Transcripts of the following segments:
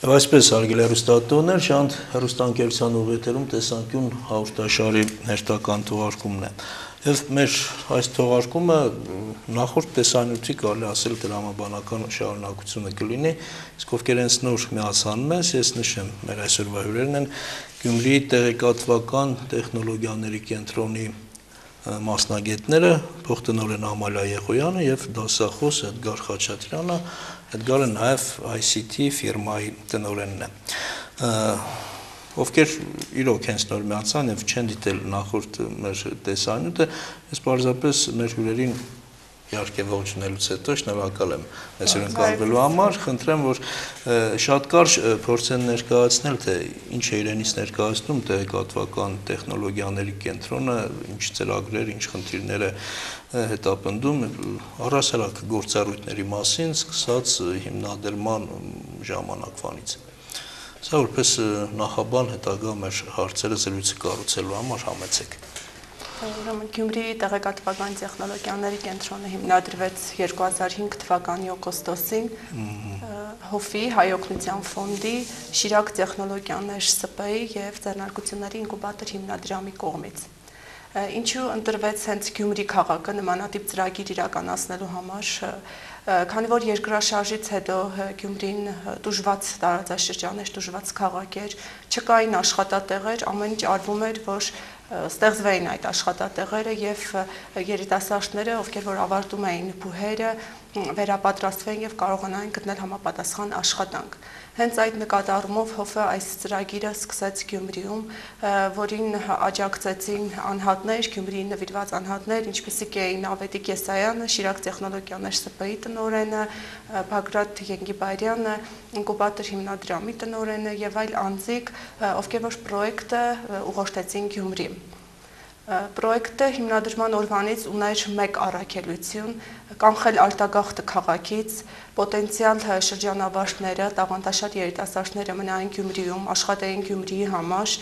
Եվ այսպես հարգելի հեռուստատոներ, շանտ հեռուստանկերության ուղեթերում տեսանկյուն հաղորդաշարի հերթական թողարկումն է։ Եվ մեր այս թողարկումը նախորդ տեսանյութի կարելի ասել դրամաբանական շարունակությունը կլինի, իսկ ովքեր են նոր միացանում են, ես նշեմ, մեր այսօրվա հյուրերն են Գյումրիի տեղեկատվական տեխնոլոգիաների կենտրոնի մասնագետները փոխտնօրեն Ամալիա Եղոյանը եւ դասախոս Էդգար Խաչատրյանը, Էդգարը նաեւ ICT ֆիրմայի տնօրենն է ովքեր իրոք հենց նոր միացան եւ չեն դիտել նախորդ մեր տեսանյութը, ես պարզապես մեր հյուրերին իհարկե ողջունելուց հետո շնորհակալ եմ այսօր ընկալվելու համար, խնդրեմ, որ շատ կարճ փորձեն ներկայացնել, թե ինչ է իրենից ներկայացնում տեղեկատվական տեխնոլոգիաների կենտրոնը, ինչ ծրագրեր, ինչ խնդիրներ է հետապնդում առասարակ գործառույթների մասին, սկսած հիմնադրման ժամանակվանից։ Սա որպես նախաբան հետագա մեր հարցերը զրույցը կառուցելու համար համեցեք։ Ուրեմն Գյումրիի տեղեկատվական տեխնոլոգիաների կենտրոնը հիմնադրվեց 2005 թվականի օգոստոսին ՀՈՖ-ի Հայօգնության ֆոնդի Շիրակ տեխնոլոգիաներ ՍՊ-ի եւ ձեռնարկությունների ինկուբատոր հիմնադրամի կողմից։ Ինչու ընտրվեց հենց Գյումրի քաղաքը նմանատիպ ծրագիր իրականացնելու համար, քանի որ երկրաշարժից հետո Գյումրին դժված տարածաշրջան էր, դժված քաղաք էր, չկային աշխատատեղեր, ամեն ինչ արվում էր, որ ստեղծվեին այդ աշխատատեղերը եւ երիտասարդները, ովքեր որ ավարտում էին բուհերը, վերապատրաստվեն եւ կարողանային գտնել համապատասխան աշխատանք։ Հենց այդ նկատառումով ՀՕՖ-ը այս ծրագիրը սկսեց Գյումրիում, որին աջակցեցին անհատներ, Գյումրիի նվիրված անհատներ, ինչպիսիք էին Ավետիք Եսայանը, Շիրակ տեխնոլոգիաներ ՍՊ-ի տնօրենը, Բագրատ Յենգիբարյանը, ինկուբատոր հիմնադրամի տնօրենը եւ այլ անձիկ, ովքեր որ պրոյեկտը ուղղորդեցին Գյումրի։ Պրոյեկտը հիմնադրման օրվանից ուներ մեկ առաքելություն՝ կանխել արտագաղթը քաղաքից, պոտենցիալ շրջանավարտները, տաղանդաշատ երիտասարդները մնային Գյումրիում, աշխատեին Գյումրիի համար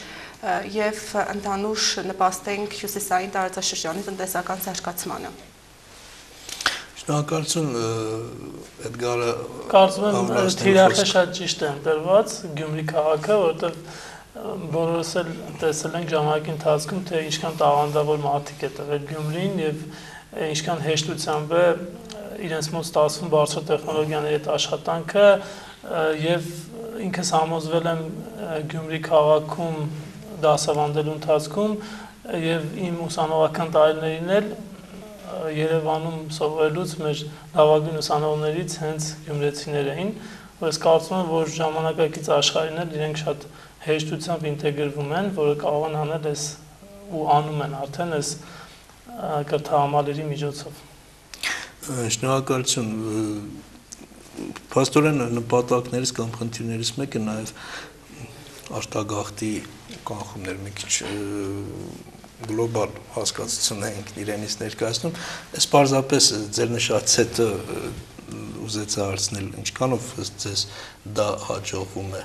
եւ ընդհանուր նպաստենք հյուսիսային տարածաշրջանի տնտեսական զարգացմանը։ Շնորհակալություն Էդգարը։ Կարծում եմ թիրախը շատ ճիշտ է ընտրված Գյումրի քաղաքը, որովհետեւ բոլորս էլ տեսել ենք ժամանակի ընթացքում, թե ինչքան տաղանդավոր մարդիկ է տվել Գյումրին եւ ինչքան հեշտությամբ է իրենց մոտ ստացվում բարձր տեխնոլոգիաների հետ աշխատանքը եւ ինքս համոզվել եմ Գյումրի քաղաքում դասավանդելու ընթացքում եւ իմ ուսանողական տարիներին էլ Երևանում սովորելուց մեր լավագույն ուսանողներից հենց գյումրեցիներ էին, որ ես կարծում եմ, որ ժամանակակից աշխարհին էլ իրենք շատ հեշտությամբ ինտեգրվում են, որը կարող են անել այս ու անում են արդեն այս կրթահամալիրի միջոցով։ Շնորհակալություն։ Պաստորեն նպատակներից կամ խնդիրներից մեկը նաև արտագաղթի կանխումներ մի քիչ գլոբալ հասկացություն ենք իրենից ներկայացնում։ Այս պարզապես ձեր նշած հետը ուզեցա հարցնել, ինչքանով ձեզ դա հաջողվում է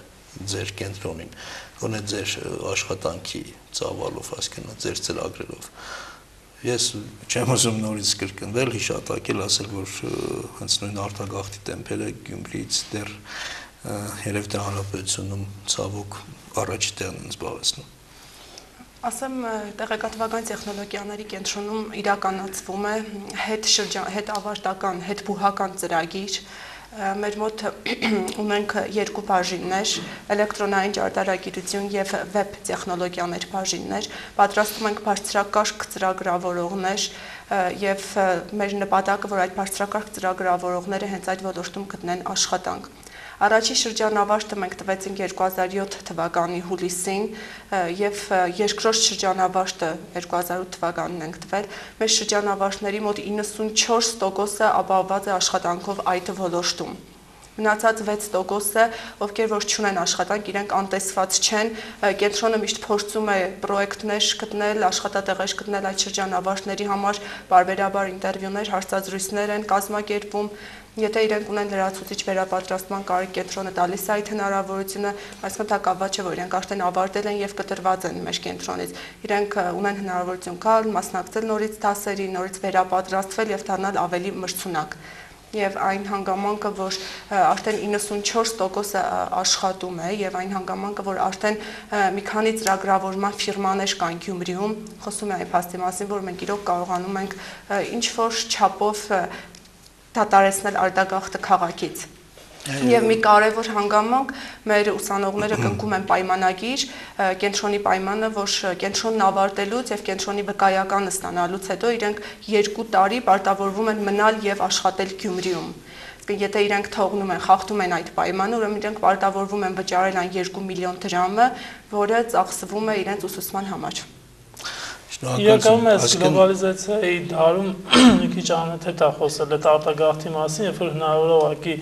ձեր կենտրոնին, գոնե ձեր աշխատանքի ծավալով, այսինքն ձեր ծրագրերով։ Ես չեմ ուզում նորից կրկնվել, հիշատակել, ասել, որ հենց նույն արտագաղթի տեմպերը Գյումրիից դեռ երև դե հանրապետությունում ցավոք առաջի տեղն են զբաղեցնում։ Ասեմ տեղեկատվական տեխնոլոգիաների կենտրոնում իրականացվում է հետ շրջան, հետ ավարտական, հետ բուհական ծրագիր, մեր մոտ ունենք երկու բաժիններ՝ էլեկտրոնային ճարտարագիտություն եւ վեբ տեխնոլոգիաներ բաժիններ։ Պատրաստում ենք բարձրակարգ ծրագրավորողներ եւ մեր նպատակը, որ այդ բարձրակարգ ծրագրավորողները հենց այդ ոլորտում գտնեն աշխատանք։ Առաջի շրջանավարտը մենք տվեցինք 2007 թվականի հուլիսին եւ երկրորդ շրջանավարտը 2008 թվականին ենք տվել։ Մեր շրջանավարտների մոտ 94%-ը ապահովված է աշխատանքով այդ ոլորտում մնացած 6%-ը, ովքեր որ չունեն աշխատանք, իրենք անտեսված չեն, կենտրոնը միշտ փորձում է պրոյեկտներ գտնել, աշխատատեղեր գտնել այդ շրջանավարտների համար, բարբերաբար ինտերվյուներ, հարցազրույցներ են կազմակերպվում, Եթե իրենք ունեն լրացուցիչ վերապատրաստման կարիք կենտրոնը տալիս այդ հնարավորությունը, այսինքն դա կապված չէ, որ իրենք արդեն ավարտել են եւ կտրված են մեր կենտրոնից։ Իրենք ունեն հնարավորություն գալ, մասնակցել նորից դասերի, նորից վերապատրաստվել եւ դառնալ ավելի մրցունակ։ եւ այն հանգամանքը, որ արդեն 94%-ը աշխատում է եւ այն հանգամանքը, որ արդեն մի քանի ծրագրավորման ֆիրմաներ կան Գյումրիում, խոսում է այն փաստի մասին, որ մենք իրոք կարողանում ենք ինչ որ չափով դատարեցնել արտագաղթը քաղաքից Եվ մի կարևոր հանգամանք մեր ուսանողները կնքում են պայմանագիր, կենտրոնի պայմանը, որ կենտրոնն ավարտելուց եւ կենտրոնի վկայականը ստանալուց հետո իրենք 2 տարի պարտավորվում են մնալ եւ աշխատել Գյումրիում եթե իրենք թողնում են, խախտում են այդ պայմանը, ուրեմն իրենք պարտավորվում են վճարել այն 2 միլիոն դրամը, որը ծախսվում է իրենց ուսուցման համար։ Իրականում այս գլոբալիզացիայի դարում մի քիչ անհետ է խոսել այդ արտագաղթի մասին, երբ որ հնարավոր է ուղղակի